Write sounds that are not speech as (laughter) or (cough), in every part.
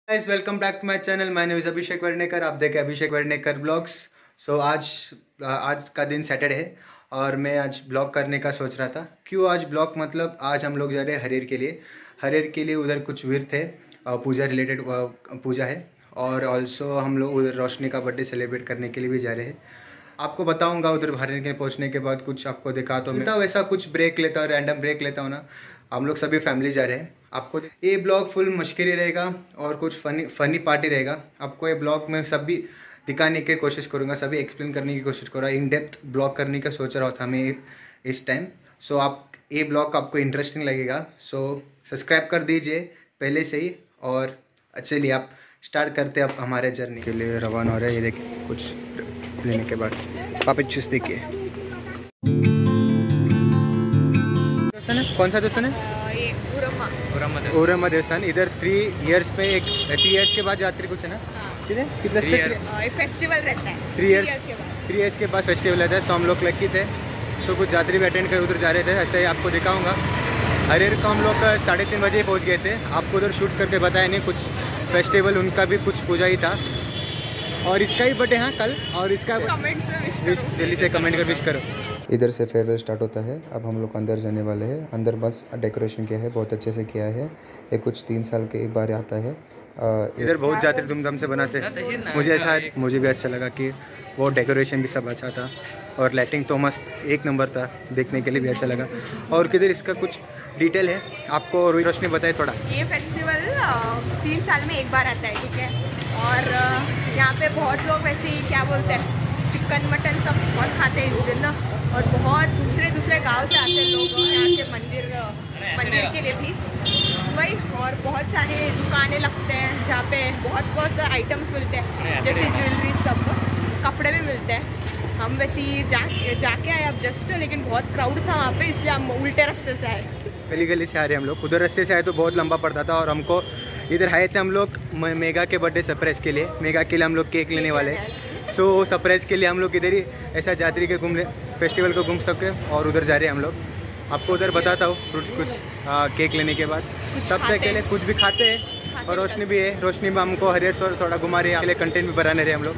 Guys welcome back to my channel my name is Abhishek Varnekar आप देखें अभिषेक Varnekar blogs सो आज आज का दिन सैटरडे है और मैं आज ब्लॉग करने का सोच रहा था। क्यों आज ब्लॉग मतलब आज हम लोग जा रहे हैं हरेर के लिए। हरेर के लिए उधर कुछ वीर थे पूजा रिलेटेड पूजा है और ऑल्सो हम लोग उधर रोशनी का बर्थडे सेलिब्रेट करने के लिए भी जा रहे हैं। आपको बताऊँगा उधर हरेर के पहुँचने के बाद कुछ आपको दिखा तो मैं वैसा कुछ ब्रेक लेता हूँ रैंडम ब्रेक लेता हूँ ना। हम लोग सभी फैमिली जा रहे हैं। आपको ये ब्लॉग फुल मश्करी रहेगा और कुछ फनी फनी पार्टी रहेगा। आपको ये ब्लॉग में सभी दिखाने की कोशिश करूँगा, सभी एक्सप्लेन करने की कोशिश करूँगा। इन डेप्थ ब्लॉग करने का सोच रहा था मैं इस टाइम सो आप, ये ब्लॉग आपको इंटरेस्टिंग लगेगा। सो सब्सक्राइब कर दीजिए पहले से ही और चलिए आप स्टार्ट करते हैं आप हमारे जर्नी के लिए रवाना हो रहे हैं। ये देखिए, कुछ लेने के बाद। आप चूस देखिए। कौन सा दोस्तों है ओरमा देवस्थान। इधर थ्री इयर्स पे एक थ्री इयर्स के बाद यात्री कुछ है ना? हाँ। ठीक है कितना फेस्टिवल रहता है। थ्री इयर्स थ्री इयर्स के बाद। फेस्टिवल रहता है सो हम लोग लक्की थे। तो कुछ यात्री भी अटेंड कर उधर जा रहे थे ऐसे ही आपको दिखाऊँगा। हरेर को हम लोग साढ़े तीन बजे पहुँच गए थे। आपको उधर शूट करके बताया नहीं कुछ फेस्टिवल उनका भी कुछ पूजा ही था। और इसका ही बर्थडे हाँ कल और इसका जल्दी से कमेंट कर विश करो। इधर से फेयरवेल स्टार्ट होता है। अब हम लोग अंदर जाने वाले हैं। अंदर बस डेकोरेशन किया है बहुत अच्छे से किया है। ये कुछ तीन साल के एक बार आता है। इधर बहुत ज़्यादा धूमधाम से बनाते हैं। मुझे ऐसा मुझे भी अच्छा लगा कि वो डेकोरेशन भी सब अच्छा था और लाइटिंग तो मस्त एक नंबर था। देखने के लिए भी अच्छा लगा। और किधर इसका कुछ डिटेल है? आपको रोही रोशनी बताए थोड़ा। ये फेस्टिवल तीन साल में एक बार आता है ठीक है? और यहाँ पे बहुत लोग वैसे क्या बोलते हैं चिकन मटन सब बहुत खाते हैं इस दिन ना। और बहुत दूसरे दूसरे गाँव से आते हैं लोग यहाँ के मंदिर मंदिर के लिए भी। वही और बहुत सारे दुकानें लगते हैं जहाँ पे बहुत बहुत आइटम्स मिलते हैं। जैसे ज्वेलरी सब कपड़े भी मिलते हैं। हम वैसे ही जा जाके आए अब जस्ट लेकिन बहुत क्राउड था वहाँ पे इसलिए हम उल्टे रास्ते से आए। गली गली से आ रहे हम लोग। उधर रास्ते से आए तो बहुत लंबा पड़ता था और हमको इधर आए थे हम लोग मेगा के बर्थडे सरप्राइज़ के लिए। मेगा के लिए हम लोग केक लेने वाले। सो so, सरप्राइज़ के लिए हम लोग इधर ही ऐसा जातरी के घूम ले फेस्टिवल को घूम सके और उधर जा रहे हैं हम लोग। आपको उधर बताता हूँ फ्रूट्स कुछ आ, केक लेने के बाद। सब के लिए कुछ भी खाते हैं और रोशनी भी है। रोशनी में हमको हरियर सौ थोड़ा घुमा रहे हैं अगले कंटेंट भी बनाने रहे हम लोग।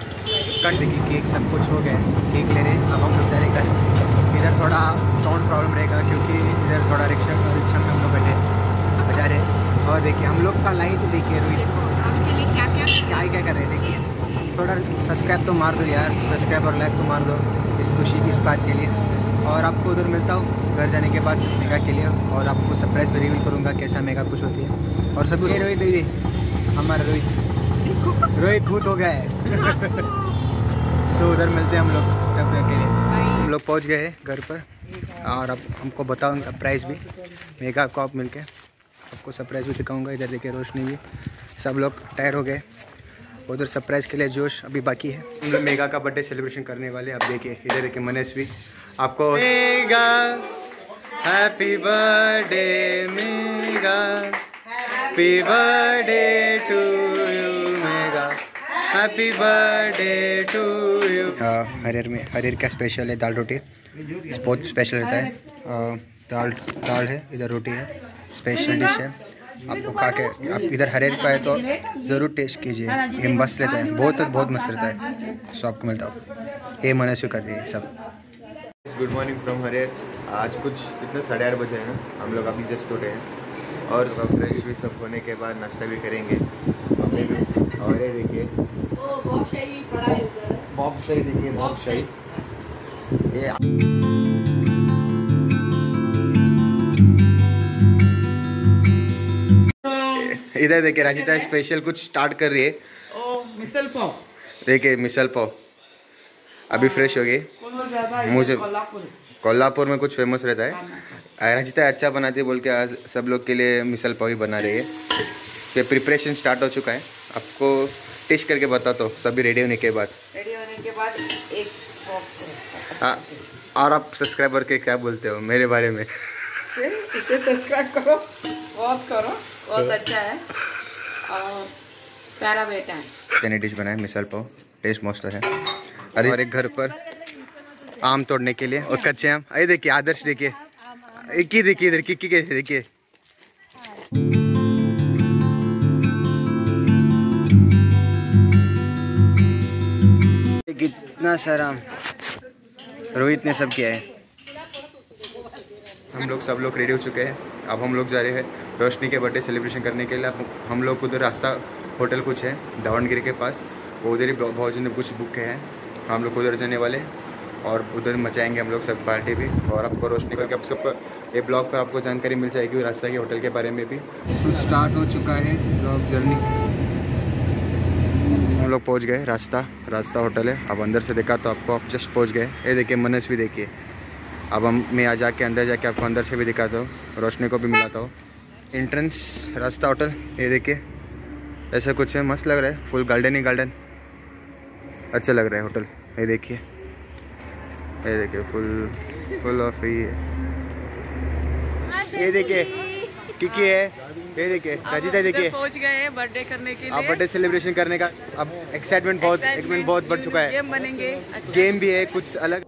कंटेंट केक सब कुछ हो गया केक ले रहे हैं अब हम लोग जा रहे घर। इधर थोड़ा साउंड प्रॉब्लम रहेगा क्योंकि इधर थोड़ा रिक्शा रिक्शा में हम लोग बैठे बजा रहे और देखिए हम लोग का लाइट देखिए क्या क्या क्या क्या कर रहे हैं देखिए। थोड़ा सब्सक्राइब तो मार दो यार सब्सक्राइब और लाइक तो मार दो इस खुशी इस बात के लिए। और आपको उधर मिलता हूँ घर जाने के बाद मेगा के लिए। और आपको सरप्राइज़ भी रिवील करूँगा कैसा मेगा कुछ होती है। और सब रोहित दीदी। हमारा रोहित। रोहित भूत हो गया है। (laughs) सो उधर मिलते हैं हम लोग के लिए। हम लोग पहुँच गए हैं घर पर। और अब हमको बताओ सरप्राइज़ भी। मेगा को आप मिल के आपको सरप्राइज़ भी दिखाऊँगा। इधर देखिए रोशनी भी सब लोग टायर हो गए। उधर सरप्राइज़ के लिए जोश अभी बाकी है। हम लोग मेगा का बर्थडे सेलिब्रेशन करने वाले आप देखिए इधर देखिए मनेश भी आपको Megha happy birthday Megha. Happy birthday to you Megha. Happy birthday to you Harrier में हरियर क्या स्पेशल है दाल रोटी। बहुत स्पेशल रहता है। दाल दाल है इधर रोटी है। स्पेशल डिश है। आपको खा के आप इधर हरेर का है तो ज़रूर टेस्ट कीजिए। ये मस्त रहता है। बहुत बहुत मस्त रहता है। सो आपको मिलता हूँ। ये मनस्वी कर रही है सब। गुड मॉर्निंग फ्रॉम हरेर आज कुछ कितने साढ़े आठ बजे हैं हम लोग अभी जस्ट उठे हैं। और फ्रेश भी सब होने के बाद नाश्ता भी करेंगे। और ये देखिए। बॉब शाही देखिए बॉब शाही ये इधर देखिए राजिता स्पेशल कुछ स्टार्ट कर रही है। मिसल पाव। देखिए मिसल पाव। अभी फ्रेश हो गई। मुझे कोल्हापुर। में कुछ फ़ेमस रहता है। हाँ, राजिता अच्छा बनाती है बोल के आज सब लोग के लिए मिसल पाव ही बना रही है। ये प्रिपरेशन स्टार्ट हो चुका है। आपको टेस्ट करके बता तो सभी रेडी होने के बाद। रेडी होने के बाद एक हाँ और आप सब्सक्राइबर के क्या बोलते हो मेरे बारे में? सब्सक्राइब करो बहुत करो। बहुत अच्छा है। और प्यारा बेटा मिसल पाव। टेस्ट मस्त है। अरे, और एक घर पर आम तोड़ने के लिए। और कच्चे आम। अरे, देखिए, आदर्श देखिए। एक ही देखिए इधर, किक्की कैसे देखिए। कितना सारा रोहित ने सब किया है। हम लोग सब लोग रेडी हो चुके हैं। अब हम लोग जा रहे हैं रोशनी के बर्थडे सेलिब्रेशन करने के लिए। अब हम लोग उधर रास्ता होटल कुछ है दावणगिरी के पास। वो उधर ही भोजन कुछ बुक है। हम लोग उधर जाने वाले और उधर मचाएँगे हम लोग सब पार्टी भी। और आपको रोशनी का अब सब ये ब्लॉग पर आपको जानकारी मिल जाएगी रास्ता के होटल के बारे में भी। तो स्टार्ट हो चुका है ब्लॉग जर्नी हम लोग पहुँच गए रास्ता रास्ता होटल है। अब अंदर से देखा तो आपको आप जस्ट पहुँच गए। ये देखिए मनस भी देखिए। अब हम मैं आ जाके अंदर जाके आपको अंदर से भी दिखाता हूँ रोशनी को भी मिलाता हूँ। एंट्रेंस रास्ता होटल ये देखिए। ऐसा कुछ है मस्त लग रहा है। फुल गार्डन ही गार्डन अच्छा लग रहा है होटल। ये देखिए। ये देखिए फुल फुल ऑफ़ ये। ये देखिए किकी है। ये देखिए रजिता देखिए। पहुँच गए हैं बर्थडे करने के लिए। आप बर्थडे सेलिब्रेशन करने का अब एक्साइटमेंट बहुत एक्साइटमेंट बहुत बढ़ चुका है। गेम बनेंगे अच्छा गेम भी है कुछ अलग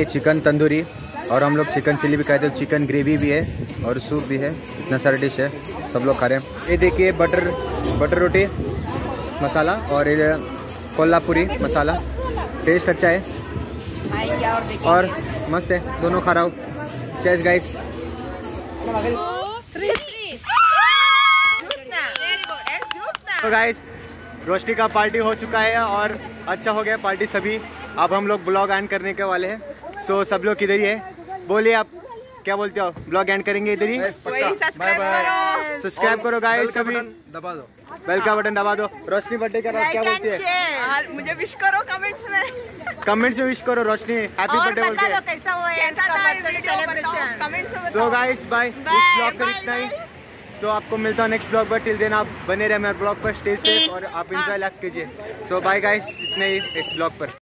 ये चिकन तंदूरी और हम लोग चिकन चिली भी खाए हैं चिकन ग्रेवी भी है और सूप भी है। इतना सारा डिश है, सब लोग खा रहे हैं। ये देखिए बटर बटर रोटी, मसाला और ये कोल्हापुरी मसाला। टेस्ट अच्छा है। और मस्त है, दोनों खा रहा हूँ। चेस गाइस तो गाइस रोशनी का पार्टी हो चुका है और अच्छा हो गया पार्टी सभी। अब हम लोग ब्लॉग एंड करने के वाले हैं। सो so, सब लोग इधर ही है। बोलिए आप क्या बोलते हो? ब्लॉग एंड करेंगे इधर ही? सब्सक्राइब करो। गाइस सभी। दबा दो। बेल का बटन दबा दो। रोशनी बर्थडे का क्या बोलती है? मुझे विश करो कमेंट्स में। कमेंट्स में विश करो रोशनी। हैप्पी बर्थडे बोल के कैसा हुआ कैसा था वीडियो सेलिब्रेशन कमेंट्स में सो गाइस बाय इस ब्लॉग पर इतना ही। सो आपको मिलता हूँ नेक्स्ट ब्लॉग पर। टिल देन आप बने रहे मेरे ब्लॉग पर। स्टे सेफ़ और आप इंजॉय लाइफ कीजिए। सो बाय गाइस इतने ही इस ब्लॉग पर।